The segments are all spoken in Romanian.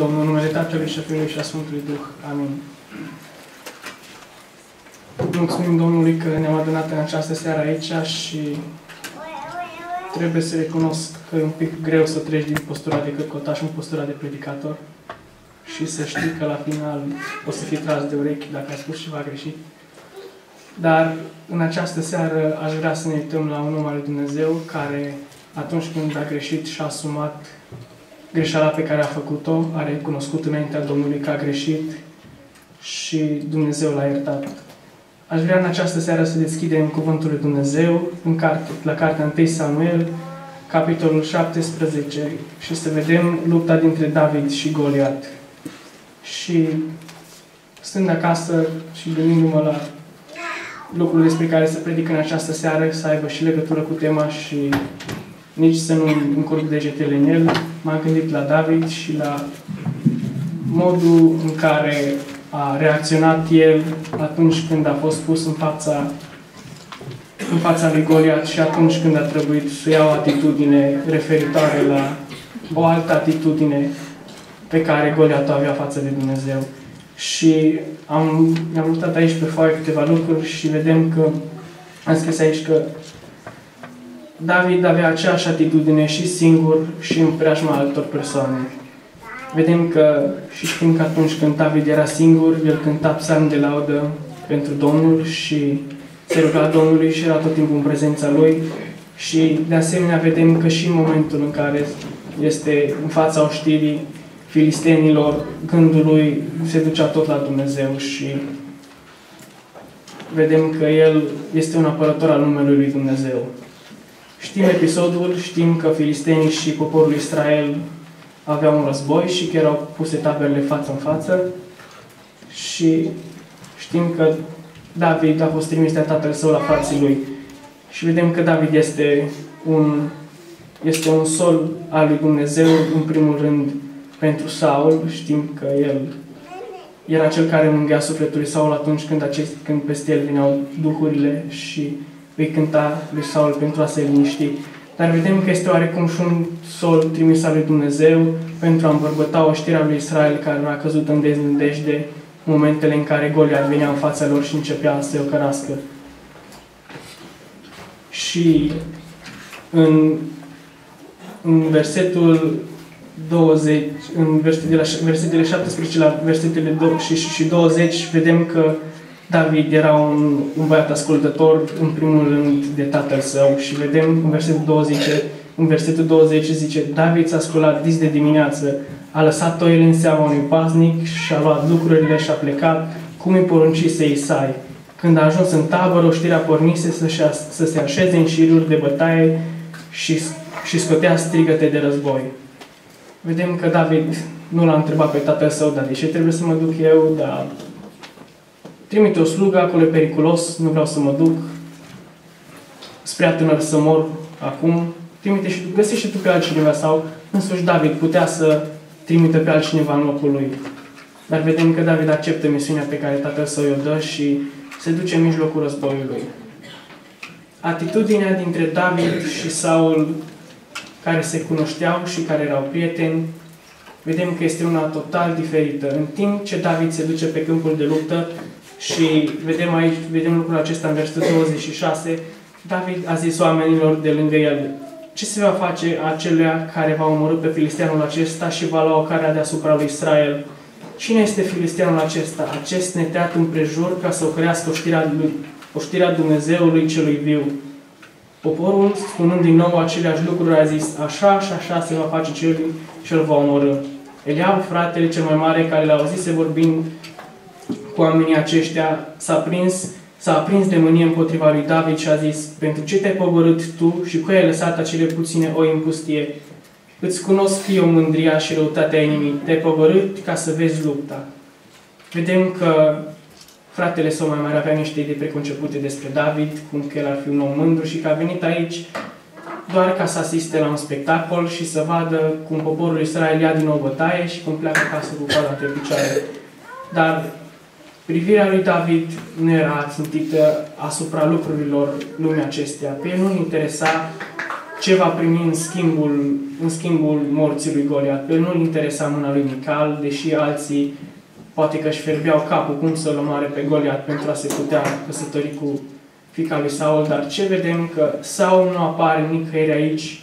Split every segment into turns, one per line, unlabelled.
Domnul, numele Tatălui și a Fiului și a Sfântului Duh. Amin. Mulțumim Domnului că ne-am adunat în această seară aici și trebuie să recunosc că e un pic greu să treci din postura de căcotaș în postura de predicator și să știi că la final o să fii tras de urechi dacă ai spus ceva greșit. Dar în această seară aș vrea să ne uităm la un om al lui Dumnezeu care atunci când a greșit și-a asumat greșeala pe care a făcut-o, a recunoscut înaintea Domnului că a greșit și Dumnezeu l-a iertat. Aș vrea în această seară să deschidem Cuvântul lui Dumnezeu în carte, la cartea 1 Samuel, capitolul 17 și să vedem lupta dintre David și Goliat. Și stând acasă și gândindu-mă la lucrurile despre care să predic în această seară, să aibă și legătură cu tema și nici să nu încurc degetele în el, m-am gândit la David și la modul în care a reacționat el atunci când a fost pus în fața, în fața lui Goliat și atunci când a trebuit să ia o atitudine referitoare la o altă atitudine pe care Goliat o avea față de Dumnezeu. Și am, am luptat aici pe foaie câteva lucruri și vedem că am scris aici că David avea aceeași atitudine și singur și în preajma altor persoane. Vedem că și știm că atunci când David era singur, el cânta psalm de laudă pentru Domnul și se ruga Domnului și era tot timpul în prezența Lui. Și de asemenea vedem că și în momentul în care este în fața oștirii filistenilor, gândul lui se ducea tot la Dumnezeu și vedem că el este un apărător al numelui lui Dumnezeu. Știm episodul, știm că filistenii și poporul Israel aveau un război și că erau puse taberele față în față și știm că David a fost trimis de tatăl său la frații lui. Și vedem că David este un, este un sol al lui Dumnezeu, în primul rând, pentru Saul. Știm că el era cel care mângâia sufletul lui Saul atunci când, acest, când peste el vineau duhurile și îi cânta lui Saul pentru a se liniști. Dar vedem că este oarecum și un sol trimis al lui Dumnezeu pentru a îmbărbăta oștirea lui Israel care a căzut în deznădejde momentele în care Goliat venea în fața lor și începea să o cărască. Și în, în versetul 20, în versetele, la, versetele 17 la versetele 2 și, și 20, vedem că David era un, un băiat ascultător, în primul rând, de tatăl său și vedem în versetul 20, în versetul 20 zice David s-a sculat dis de dimineață, a lăsat toile în seama unui paznic și a luat lucrurile și a plecat, cum îi poruncise Isai. Când a ajuns în tabără, oștirea pornise să, să se așeze în șiruri de bătaie și, și scotea strigăte de război. Vedem că David nu l-a întrebat pe tatăl său, dar de ce trebuie să mă duc eu, dar trimite o slugă, acolo e periculos, nu vreau să mă duc, spre tânăr să mor acum, trimite și tu, găsește tu pe altcineva sau însuși David putea să trimite pe altcineva în locul lui. Dar vedem că David acceptă misiunea pe care tatăl său o dă și se duce în mijlocul războiului. Atitudinea dintre David și Saul, care se cunoșteau și care erau prieteni, vedem că este una total diferită. În timp ce David se duce pe câmpul de luptă, și vedem aici, vedem lucrul acesta în versetul 26, David a zis oamenilor de lângă el, ce se va face acelea care va omorâ pe filisteanul acesta și va lua o care deasupra lui Israel? Cine este filisteanul acesta? Acest neteat împrejur ca să o crească oștirea, lui, oștirea Dumnezeului celui viu. Poporul, spunând din nou aceleași lucruri, a zis, așa și așa se va face celui și îl va omorâ. Eliab, fratele cel mai mare, care l-a auzit vorbind cu oamenii aceștia, s-a prins, s-a aprins de mânie împotriva lui David și a zis, pentru ce te-ai pogorât tu și cu ai lăsat acele puține oi în pustie? Îți cunosc o mândria și răutatea inimii. Te-ai pogorât ca să vezi lupta. Vedem că fratele său mai mare avea niște idei preconcepute despre David, cum că el ar fi un om mândru și că a venit aici doar ca să asiste la un spectacol și să vadă cum poporul Israel ia din nou bătaie și cum pleacă acasă cu coada pe picioare. Dar Privirea lui David nu era țintită asupra lucrurilor lumii acestea. Pe el nu interesa ce va primi în schimbul, în schimbul morții lui Goliat. Pe nu-l interesa mâna lui Mical, deși alții poate că își ferbeau capul cum să-l omoare pe Goliat pentru a se putea căsători cu fica lui Saul, dar ce vedem că Saul nu apare nicăieri aici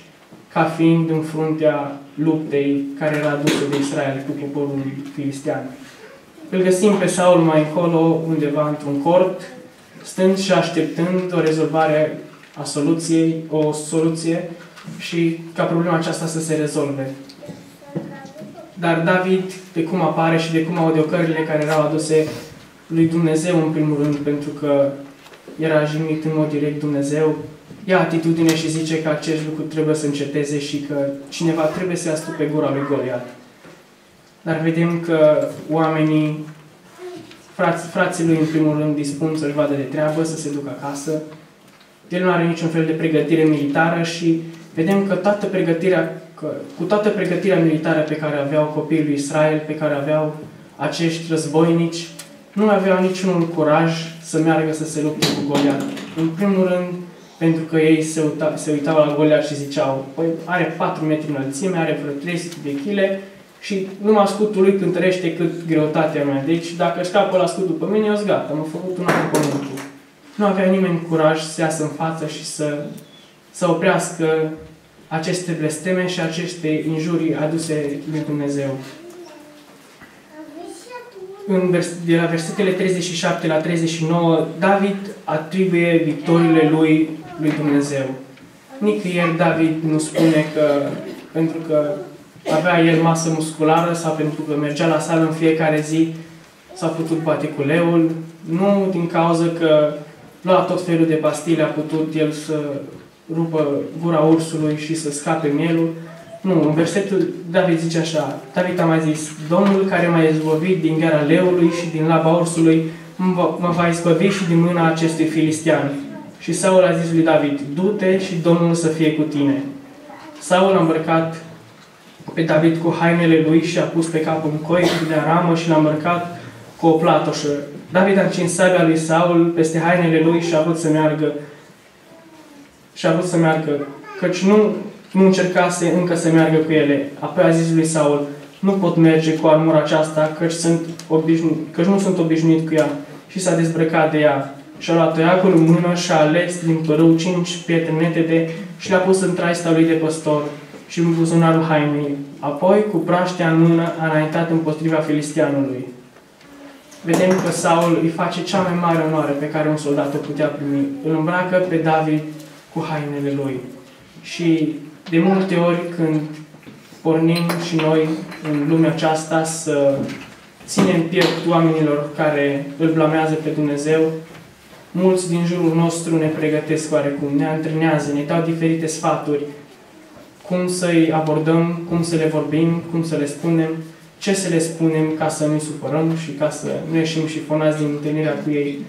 ca fiind în fruntea luptei care era adusă de Israel cu poporul filistean. Îl găsim pe Saul mai încolo, undeva într-un cort, stând și așteptând o rezolvare a soluției, o soluție și ca problema aceasta să se rezolve. Dar David, de cum apare și de cum aude ocările care erau aduse lui Dumnezeu în primul rând, pentru că era jignit în mod direct Dumnezeu, ia atitudine și zice că acest lucru trebuie să înceteze și că cineva trebuie să astupe gura lui Goliat. Dar vedem că oamenii, frați, frații lui în primul rând, dispun să-și vadă de treabă, să se ducă acasă. El nu are niciun fel de pregătire militară și vedem că toată pregătirea, că, cu toată pregătirea militară pe care aveau copiii lui Israel, pe care aveau acești războinici, nu aveau niciun curaj să meargă să se lupte cu Goliat. În primul rând, pentru că ei se, uita, se uitau la Goliat și ziceau, păi are 4 metri înălțime, are vreo 300 de kg și numai scutul lui cântărește cât greutatea mea. Deci dacă scapă la scut după mine, eu sunt gata, am făcut un alt pământul. Nu avea nimeni curaj să iasă în față și să, să oprească aceste blesteme și aceste injurii aduse de Dumnezeu în vers, de la versetele 37 la 39, David atribuie victoriile lui lui Dumnezeu. Nicăieri David nu spune că pentru că avea el masă musculară sau pentru că mergea la sală în fiecare zi s-a putut bate cu leul, nu din cauza că lua tot felul de pastile, a putut el să rupă gura ursului și să scape mielul, nu, în versetul David zice așa, David a mai zis, Domnul care m-a izbăvit din gara leului și din laba ursului, mă va izbăvi și din mâna acestui filistean. Și Saul a zis lui David, du-te și Domnul să fie cu tine. Saul a îmbrăcat pe David cu hainele lui și a pus pe cap un coi de aramă și l-a îmbrăcat cu o platoșă. David a încins sabia lui Saul peste hainele lui și a vrut să meargă și a vrut să meargă, căci nu nu încercase încă să meargă cu ele. Apoi a zis lui Saul, nu pot merge cu armura aceasta, căci, sunt obișnu- căci nu sunt obișnuit cu ea. Și s-a dezbrăcat de ea. Și-a luat toiacul în mână și a ales din părâu cinci pietre netede și le-a pus în traista lui de păstor și în buzunarul hainei. Apoi, cu praștea în mână, a înaintat împotriva filistianului. Vedem că Saul îi face cea mai mare onoare pe care un soldat o putea primi. Îl îmbracă pe David cu hainele lui. Și de multe ori când pornim și noi în lumea aceasta să ținem piept oamenilor care îl blamează pe Dumnezeu, mulți din jurul nostru ne pregătesc oarecum, ne antrenează, ne dau diferite sfaturi, cum să-i abordăm, cum să le vorbim, cum să le spunem, ce să le spunem ca să nu supărăm și ca să nu ieșim și fonați din întâlnirea cu ei.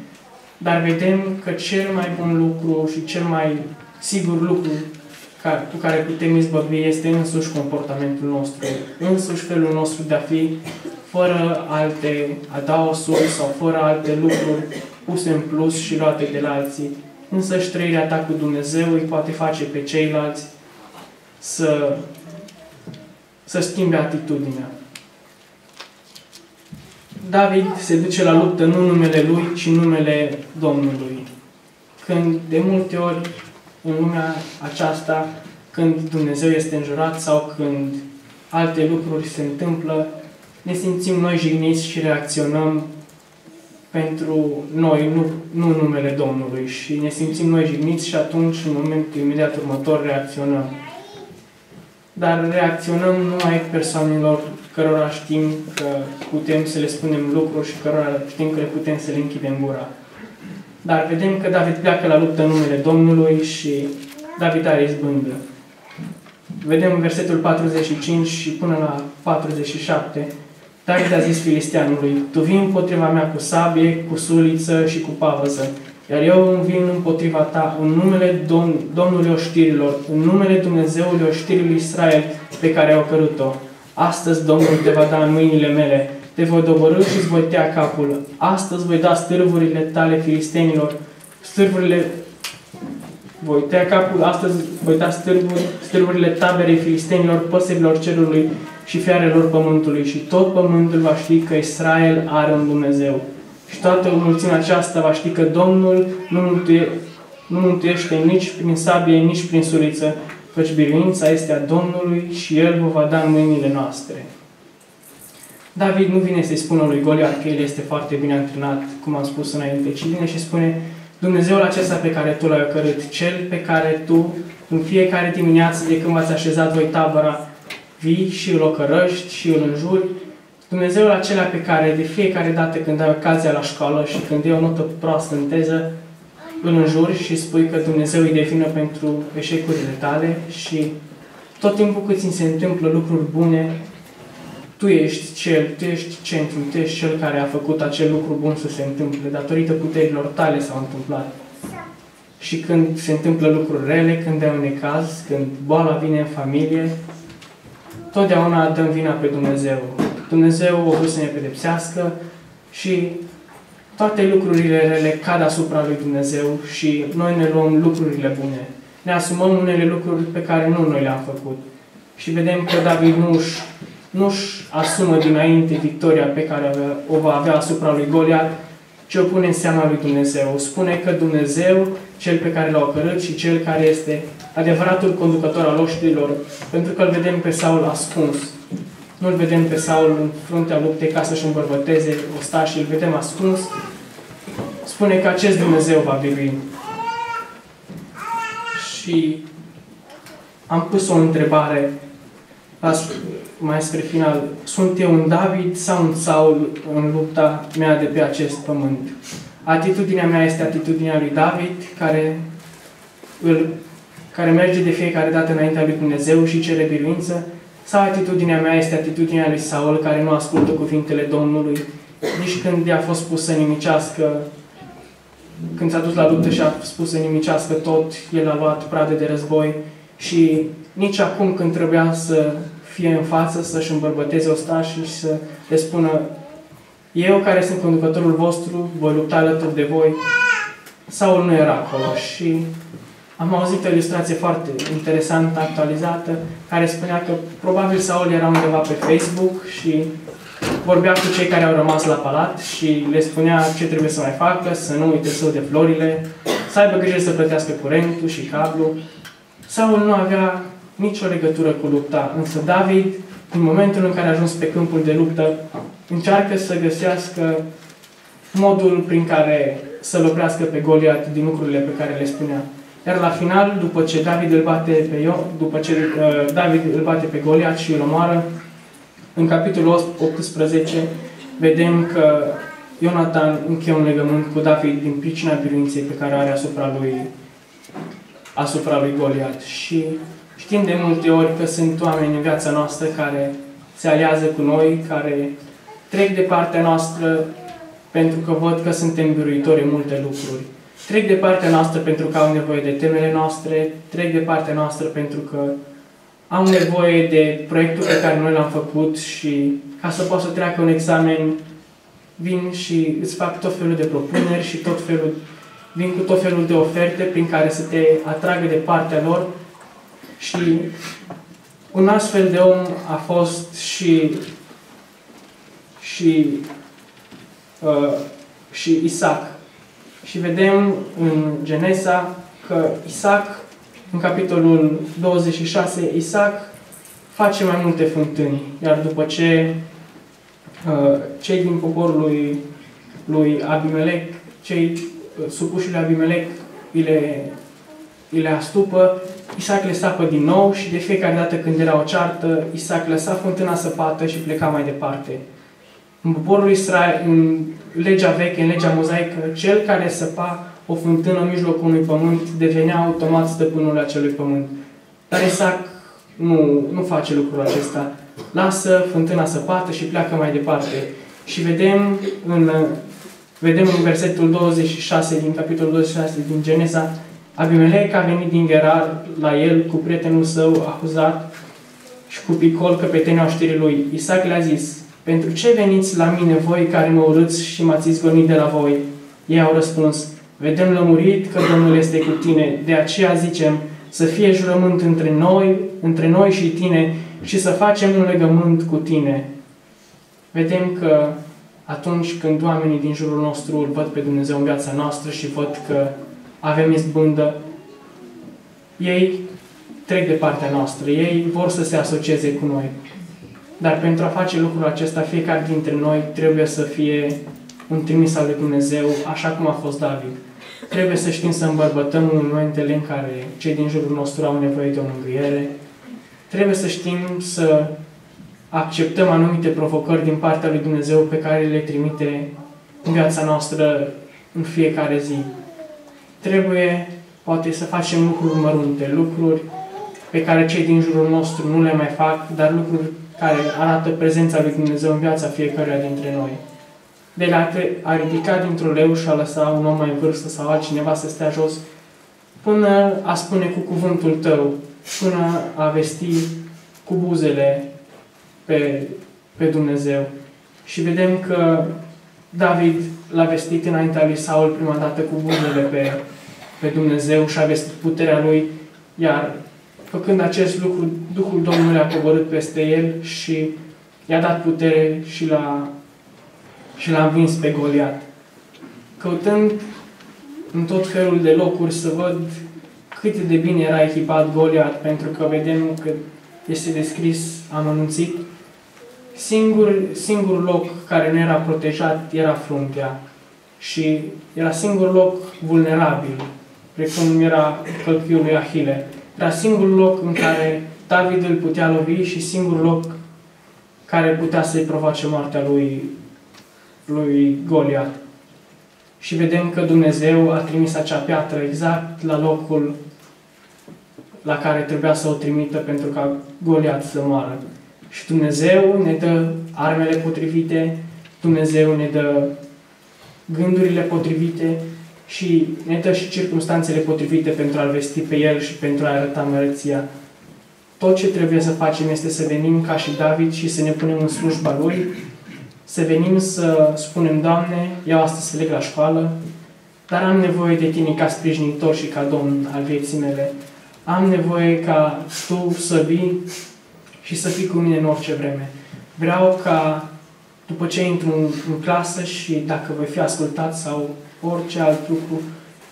Dar vedem că cel mai bun lucru și cel mai sigur lucru cu care putem izbăvi este însuși comportamentul nostru, însuși felul nostru de a fi, fără alte adaosuri sau fără alte lucruri puse în plus și luate de la alții. Însă și trăirea ta cu Dumnezeu îi poate face pe ceilalți să, să schimbe atitudinea. David se duce la luptă nu numele lui, ci numele Domnului. Când de multe ori în lumea aceasta când Dumnezeu este înjurat sau când alte lucruri se întâmplă, ne simțim noi jigniți și reacționăm pentru noi, nu, nu numele Domnului. Și ne simțim noi jigniți și atunci, în momentul imediat următor, reacționăm. Dar reacționăm numai persoanelor cărora știm că putem să le spunem lucruri și cărora știm că le putem să le închidem gura. Dar vedem că David pleacă la luptă în numele Domnului și David are izbândă. Vedem versetul 45 și până la 47. David a zis filisteanului, Tu vii împotriva mea cu sabie, cu suliță și cu pavăză, iar eu îmi vin împotriva ta în numele Domn Domnului oștirilor, în numele Dumnezeului oștirii Israel pe care au cărut-o. Astăzi Domnul te va da în mâinile mele, te voi dobărâ și îți voi tea capul. Astăzi voi da stârvurile tale filistenilor, stârvurile Voi tăia capul astăzi, voi da stârburi, stârburile taberei filistenilor, păsărilor cerului și fiarelor pământului și tot pământul va ști că Israel are un Dumnezeu. Și toată mulțimea aceasta va ști că Domnul nu, mântuie, nu mântuiește nici prin sabie, nici prin suriță, căci biruința este a Domnului și El vă va da în mâinile noastre. David nu vine să-i spună lui Goliat că el este foarte bine antrenat, cum am spus înainte, ci vine și spune Dumnezeul acesta pe care tu l-ai ocărât, cel pe care tu în fiecare dimineață de când v-ați așezat voi tabăra, vii și îl ocărăști și îl înjuri, Dumnezeul acela pe care de fiecare dată când ai ocazia la școală și când e o notă proastă în teză, îl înjuri și spui că Dumnezeu îi devină pentru eșecurile tale și tot timpul cât ți se întâmplă lucruri bune, tu ești cel, tu ești centru, tu ești cel care a făcut acel lucru bun să se întâmple. Datorită puterilor tale s-au întâmplat. Și când se întâmplă lucruri rele, când e un necaz, când boala vine în familie, totdeauna dăm vina pe Dumnezeu. Dumnezeu o vrut să ne pedepsească și toate lucrurile rele cad asupra lui Dumnezeu și noi ne luăm lucrurile bune. Ne asumăm unele lucruri pe care nu noi le-am făcut. Și vedem că David nu își nu-și asumă dinainte victoria pe care o va avea asupra lui Goliat, ci o pune în seama lui Dumnezeu. Spune că Dumnezeu, cel pe care l-a ocărât și cel care este adevăratul conducător al oștilor, pentru că îl vedem pe Saul ascuns. Nu-l vedem pe Saul în fruntea luptei ca să-și îmbărbăteze ostașii, îl vedem ascuns. Spune că acest Dumnezeu va birui. Și am pus o întrebare mai spre final, sunt eu un David sau un Saul în lupta mea de pe acest pământ? Atitudinea mea este atitudinea lui David, care, îl, care merge de fiecare dată înaintea lui Dumnezeu și cere biruință, sau atitudinea mea este atitudinea lui Saul, care nu ascultă cuvintele Domnului, nici când i-a fost pus să nimicească, când s-a dus la luptă și a spus să nimicească tot, el a luat pradă de război și nici acum când trebuia să fie în față, să-și îmbărbăteze ostașii și să le spună eu care sunt conducătorul vostru, voi lupta alături de voi. Saul nu era acolo și am auzit o ilustrație foarte interesantă, actualizată, care spunea că probabil Saul era undeva pe Facebook și vorbea cu cei care au rămas la palat și le spunea ce trebuie să mai facă, să nu uite să de florile, să aibă grijă să plătească curentul și cablu. Saul nu avea nicio legătură cu lupta. Însă David, în momentul în care a ajuns pe câmpul de luptă, încearcă să găsească modul prin care să-l oprească pe Goliat din lucrurile pe care le spunea. Iar la final, după ce David îl bate pe Io, după ce uh, David îl bate pe Goliat și îl omoară, în capitolul 18 vedem că Ionatan încheie un legământ cu David din pricina biruinței pe care o are asupra lui, asupra lui Goliat. Și Știm de multe ori că sunt oameni în viața noastră care se aliază cu noi, care trec de partea noastră pentru că văd că suntem biruitori în multe lucruri. Trec de partea noastră pentru că au nevoie de temele noastre, trec de partea noastră pentru că au nevoie de proiectul pe care noi l-am făcut și ca să poată să treacă un examen, vin și îți fac tot felul de propuneri și tot felul, vin cu tot felul de oferte prin care să te atragă de partea lor și un astfel de om a fost și, și, uh, și Isaac. Și vedem în Genesa că Isaac, în capitolul 26, Isaac face mai multe fântâni. Iar după ce uh, cei din poporul lui, lui Abimelec, cei uh, supuși lui Abimelec, îi le, îi le astupă, Isaac le sapă din nou și de fiecare dată când era o ceartă, Isaac lăsa fântâna săpată și pleca mai departe. În poporul Israel, în legea veche, în legea mozaică, cel care săpa o fântână în mijlocul unui pământ devenea automat stăpânul acelui pământ. Dar Isaac nu, nu face lucrul acesta. Lasă fântâna săpată și pleacă mai departe. Și vedem în, vedem în versetul 26 din capitolul 26 din Geneza Abimelec a venit din Gerar la el cu prietenul său Ahuzat și cu Picol, căpetenia oștirii lui. Isaac le-a zis, pentru ce veniți la mine voi care mă urâți și m-ați izgonit de la voi? Ei au răspuns, Vedem lămurit că Domnul este cu tine. De aceea zicem să fie jurământ între noi, între noi și tine și să facem un legământ cu tine. Vedem că atunci când oamenii din jurul nostru îl văd pe Dumnezeu în viața noastră și văd că avem izbândă, ei trec de partea noastră, ei vor să se asocieze cu noi. Dar pentru a face lucrul acesta, fiecare dintre noi trebuie să fie un trimis al lui Dumnezeu, așa cum a fost David. Trebuie să știm să îmbărbătăm în momentele în care cei din jurul nostru au nevoie de o mângâiere. Trebuie să știm să acceptăm anumite provocări din partea lui Dumnezeu pe care le trimite în viața noastră în fiecare zi. Trebuie, poate, să facem lucruri mărunte, lucruri pe care cei din jurul nostru nu le mai fac, dar lucruri care arată prezența lui Dumnezeu în viața fiecăruia dintre noi. De la a ridica dintr-o leu și a lăsa un om mai în vârstă sau altcineva să stea jos, până a spune cu cuvântul tău, până a vesti cu buzele pe, pe Dumnezeu. Și vedem că David l-a vestit înaintea lui Saul prima dată cu buzele pe, pe Dumnezeu și a vestit puterea lui, iar făcând acest lucru, Duhul Domnului a coborât peste el și i-a dat putere și l-a, și l-a învins pe Goliat. Căutând în tot felul de locuri să văd cât de bine era echipat Goliat, pentru că vedem că este descris amănunțit, singur, singurul loc care nu era protejat era fruntea și era singurul loc vulnerabil, precum era călcâiul lui Ahile. Era singurul loc în care David îl putea lovi și singurul loc care putea să-i provoace moartea lui, lui Goliat. Și vedem că Dumnezeu a trimis acea piatră exact la locul la care trebuia să o trimită pentru ca Goliat să moară. Și Dumnezeu ne dă armele potrivite, Dumnezeu ne dă gândurile potrivite și ne dă și circunstanțele potrivite pentru a-L vesti pe El și pentru a arăta mărăția. Tot ce trebuie să facem este să venim ca și David și să ne punem în slujba Lui, să venim să spunem, Doamne, eu astăzi să leg la școală, dar am nevoie de Tine ca sprijinitor și ca Domn al vieții mele. Am nevoie ca Tu să vii și să fii cu mine în orice vreme. Vreau ca după ce intru în, în clasă și dacă voi fi ascultat sau orice alt lucru,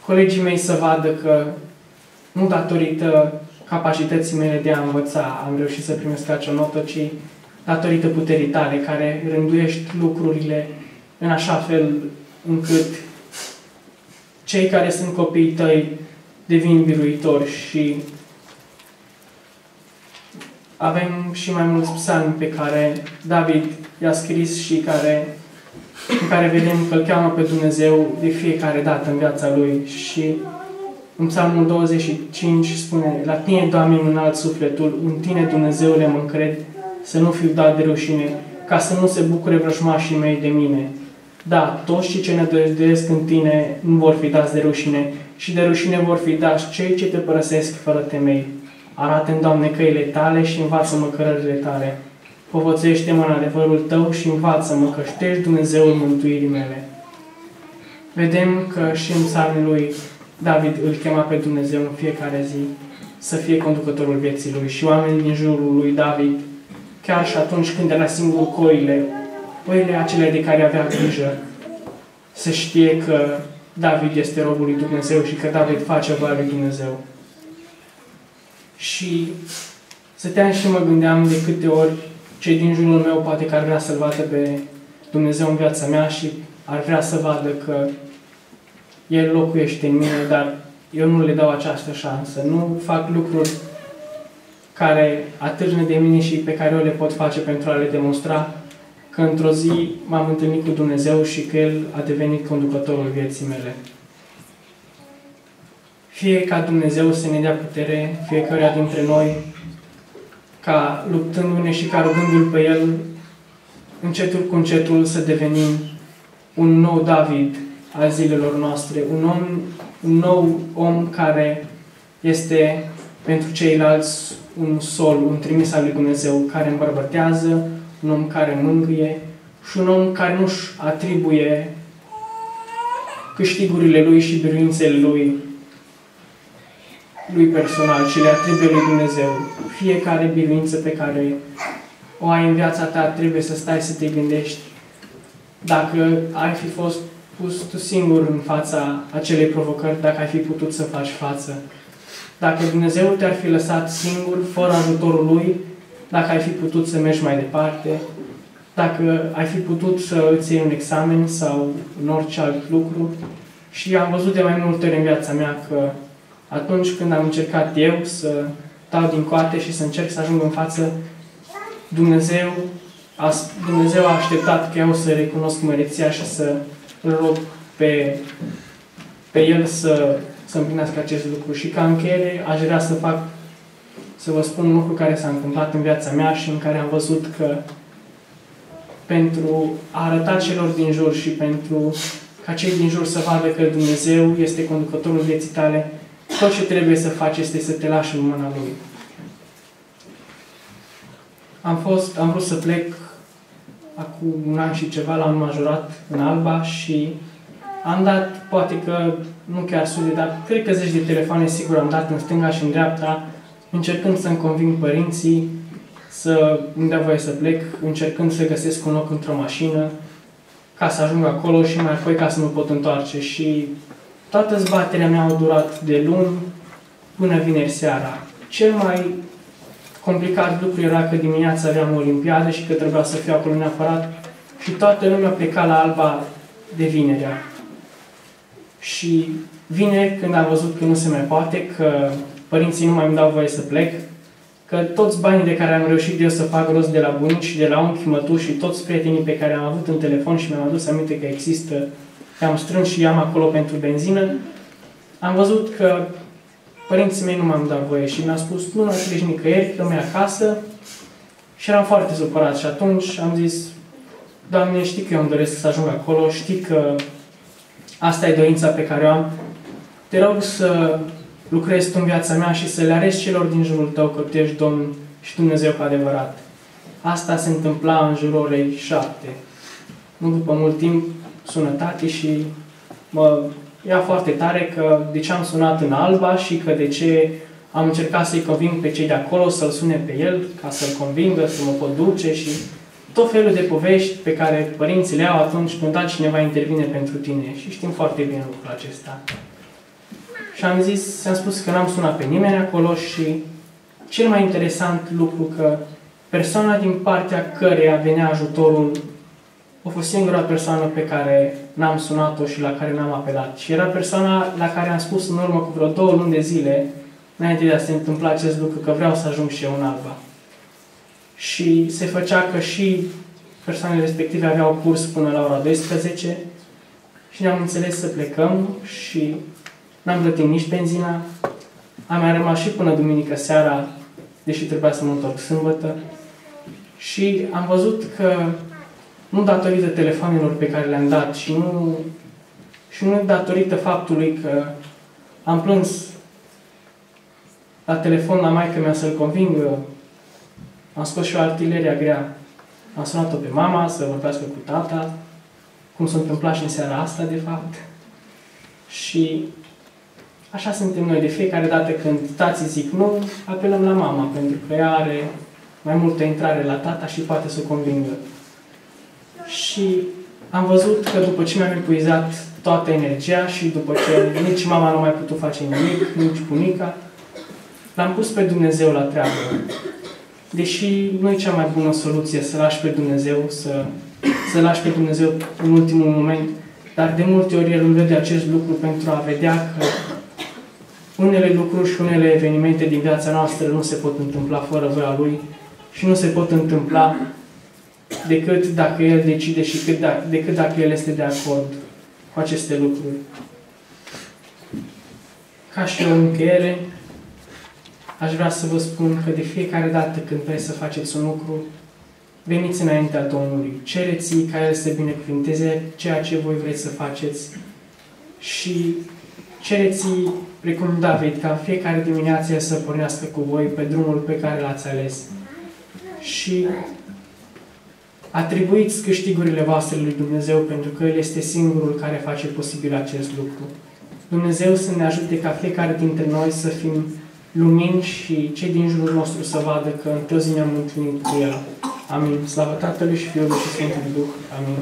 colegii mei să vadă că nu datorită capacității mele de a învăța am reușit să primesc acea notă, ci datorită puterii tale, care rânduiești lucrurile în așa fel încât cei care sunt copiii tăi devin biruitori și avem și mai mulți psalmi pe care David i-a scris și care, în care vedem că îl cheamă pe Dumnezeu de fiecare dată în viața lui și în psalmul 25 spune La tine, Doamne, în alt sufletul, în tine, Dumnezeule, mă încred, să nu fiu dat de rușine, ca să nu se bucure vrăjmașii mei de mine. Da, toți cei ce ne dăjduiesc în tine nu vor fi dați de rușine și de rușine vor fi dați cei ce te părăsesc fără temei. Arată-mi, Doamne, căile Tale și învață-mă cărările Tale. Povățuiește-mă în adevărul Tău și învață-mă că ștești Dumnezeul mântuirii mele. Vedem că și în psalmul lui David îl chema pe Dumnezeu în fiecare zi să fie conducătorul vieții lui și oamenii din jurul lui David, chiar și atunci când era singur coile, oile acelea de care avea grijă, să știe că David este robul lui Dumnezeu și că David face voia lui Dumnezeu. Și stăteam și mă gândeam de câte ori cei din jurul meu poate că ar vrea să-L vadă pe Dumnezeu în viața mea și ar vrea să vadă că El locuiește în mine, dar eu nu le dau această șansă. Nu fac lucruri care atârnă de mine și pe care eu le pot face pentru a le demonstra că într-o zi m-am întâlnit cu Dumnezeu și că El a devenit conducătorul vieții mele. Fie ca Dumnezeu să ne dea putere fiecare dintre noi, ca luptându-ne și ca rugându-L pe El, încetul cu încetul să devenim un nou David al zilelor noastre, un, om, un nou om care este pentru ceilalți un sol, un trimis al lui Dumnezeu, care îmbărbătează, un om care mângâie și un om care nu-și atribuie câștigurile lui și biruințele lui lui personal, ci le atribuie lui Dumnezeu. Fiecare biruință pe care o ai în viața ta, trebuie să stai să te gândești dacă ai fi fost pus tu singur în fața acelei provocări, dacă ai fi putut să faci față. Dacă Dumnezeu te-ar fi lăsat singur, fără ajutorul Lui, dacă ai fi putut să mergi mai departe, dacă ai fi putut să îți iei un examen sau în orice alt lucru. Și am văzut de mai multe ori în viața mea că atunci când am încercat eu să dau din coate și să încerc să ajung în față, Dumnezeu a, Dumnezeu a așteptat că eu să recunosc măreția și să îl rog pe, pe El să, să împlinească acest lucru. Și ca încheiere aș vrea să fac, să vă spun un lucru care s-a întâmplat în viața mea și în care am văzut că pentru a arăta celor din jur și pentru ca cei din jur să vadă că Dumnezeu este conducătorul vieții tale, tot ce trebuie să faci este să te lași în mâna Lui. Am, fost, am vrut să plec acum un an și ceva la un majorat în Alba și am dat, poate că nu chiar sute, dar cred că zeci de telefoane sigur am dat în stânga și în dreapta, încercând să-mi conving părinții să îmi dea voie să plec, încercând să găsesc un loc într-o mașină, ca să ajung acolo și mai apoi ca să mă pot întoarce. Și toată zbaterea mea a durat de luni până vineri seara. Cel mai complicat lucru era că dimineața aveam o olimpiadă și că trebuia să fiu acolo neapărat și toată lumea pleca la Alba de vinerea. Și vine când am văzut că nu se mai poate, că părinții nu mai îmi dau voie să plec, că toți banii de care am reușit eu să fac rost de la bunici și de la unchi, mătuși și toți prietenii pe care am avut în telefon și mi-am adus aminte că există, că am strâns și am acolo pentru benzină, am văzut că Părinții mei nu m-am dat voie și mi-au spus, nu mai treci nicăieri, rămâi acasă. Și eram foarte supărat și atunci am zis, Doamne, știi că eu îmi doresc să ajung acolo, știi că asta e dorința pe care o am. Te rog să lucrezi tu în viața mea și să le arăți celor din jurul tău că tu ești Domn și Dumnezeu cu adevărat. Asta se întâmpla în jurul orei șapte. Nu după mult timp sună tati și mă era foarte tare că de ce am sunat în Alba și că de ce am încercat să-i conving pe cei de acolo să-l sune pe el, ca să-l convingă, să mă pot duce și tot felul de povești pe care părinții le au atunci când cineva intervine pentru tine. Și știm foarte bine lucrul acesta. Și am zis, am spus că n-am sunat pe nimeni acolo și cel mai interesant lucru că persoana din partea căreia venea ajutorul a fost singura persoană pe care n-am sunat-o și la care n-am apelat. Și era persoana la care am spus în urmă cu vreo două luni de zile, înainte de a se întâmpla acest lucru, că vreau să ajung și eu în Alba. Și se făcea că și persoanele respective aveau curs până la ora 12 și ne-am înțeles să plecăm și n-am plătit nici benzina. Am mai rămas și până duminică seara, deși trebuia să mă întorc sâmbătă. Și am văzut că nu datorită telefonelor pe care le-am dat și nu, și nu datorită faptului că am plâns la telefon la maică mea să-l convingă, am scos și o artileria grea. Am sunat-o pe mama să vorbească cu tata, cum s-a întâmplat și în seara asta, de fapt. Și așa suntem noi. De fiecare dată când tații zic nu, apelăm la mama, pentru că ea are mai multă intrare la tata și poate să o convingă și am văzut că după ce mi-am epuizat toată energia și după ce nici mama nu mai putut face nimic, nici bunica, l-am pus pe Dumnezeu la treabă. Deși nu e cea mai bună soluție să lași pe Dumnezeu, să, să lași pe Dumnezeu în ultimul moment, dar de multe ori El îmi vede acest lucru pentru a vedea că unele lucruri și unele evenimente din viața noastră nu se pot întâmpla fără voia Lui și nu se pot întâmpla decât dacă El decide și cât da, decât dacă El este de acord cu aceste lucruri. Ca și o încheiere, aș vrea să vă spun că de fiecare dată când vreți să faceți un lucru, veniți înaintea Domnului, cereți ca El să binecuvinteze ceea ce voi vreți să faceți și cereți precum David, ca fiecare dimineață să pornească cu voi pe drumul pe care l-ați ales. Și Atribuiți câștigurile voastre lui Dumnezeu pentru că El este singurul care face posibil acest lucru. Dumnezeu să ne ajute ca fiecare dintre noi să fim lumini și cei din jurul nostru să vadă că întâlzi ne-am întâlnit cu El. Amin. Slavă Tatălui și Fiului și Sfântului Duh. Amin.